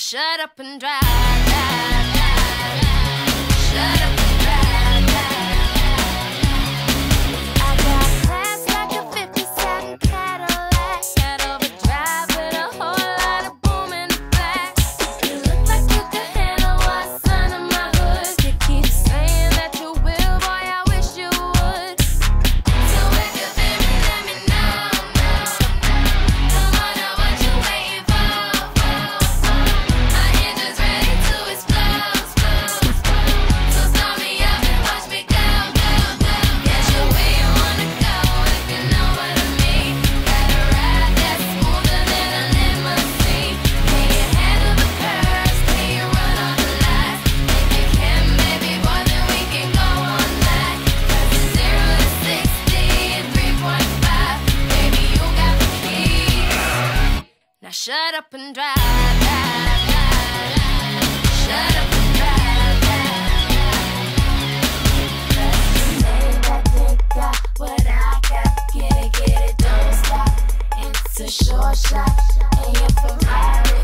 shut up and drive. drive. Now shut up and drive. drive, drive, drive. Shut up and drive. What I got, get it, get it, don't stop. It's a short shot, and your Ferrari.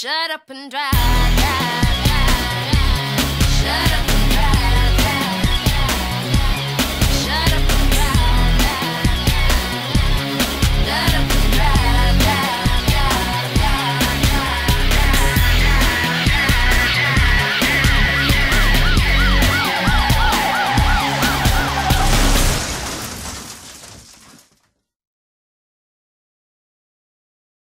Shut up and drive, drive, drive, drive. Shut up.